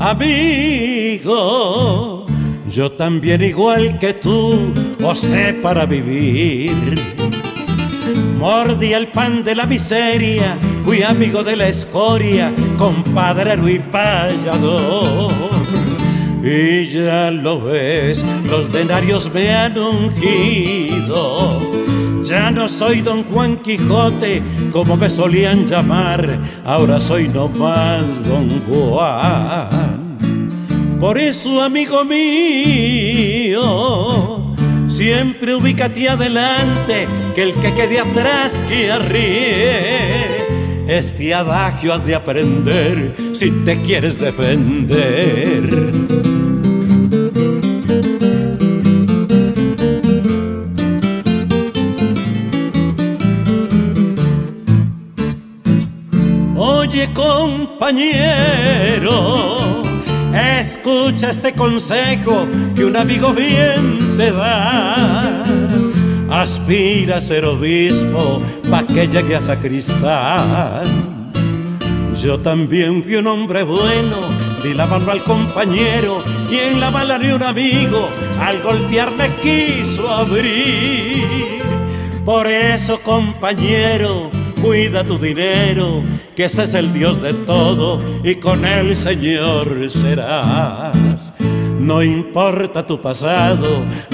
Amigo, yo también igual que tú osé para vivir. Mordí el pan de la miseria, fui amigo de la escoria, compadrero y payador. Y ya lo ves, los denarios me han ungido. Ya no soy don Juan Quijote como me solían llamar, ahora soy nomás don Juan. Por eso, amigo mío, siempre ubícate adelante, que el que quede atrás que arríe. Este adagio has de aprender si te quieres defender. Oye compañero, Escucha este consejo que un amigo bien te da. Aspira a ser obispo pa' que llegue a sacristán. Yo también fui un hombre bueno, di la mano al compañero y en la bala de un amigo al golpearme quiso abrir. Por eso, compañero, cuida tu dinero, que ese es el Dios de todo y con él, Señor, serás. No importa tu pasado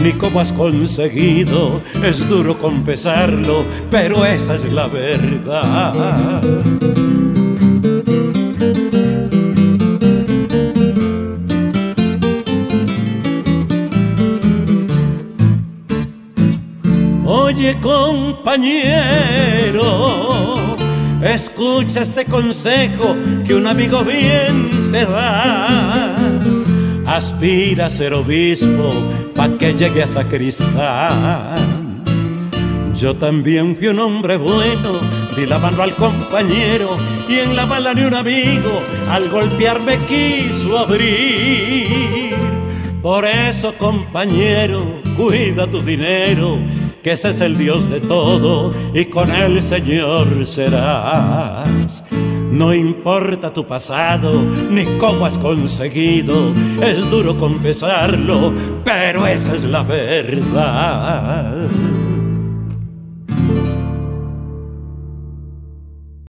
ni cómo has conseguido, es duro confesarlo, pero esa es la verdad. Oye compañero, escucha este consejo que un amigo bien te da. Aspira a ser obispo pa' que llegue a sacristán. Yo también fui un hombre bueno, di la mano al compañero y en la bala de un amigo al golpearme quiso abrir. Por eso, compañero, cuida tu dinero que ese es el Dios de todo y con él, Señor, serás. No importa tu pasado ni cómo has conseguido, es duro confesarlo, pero esa es la verdad.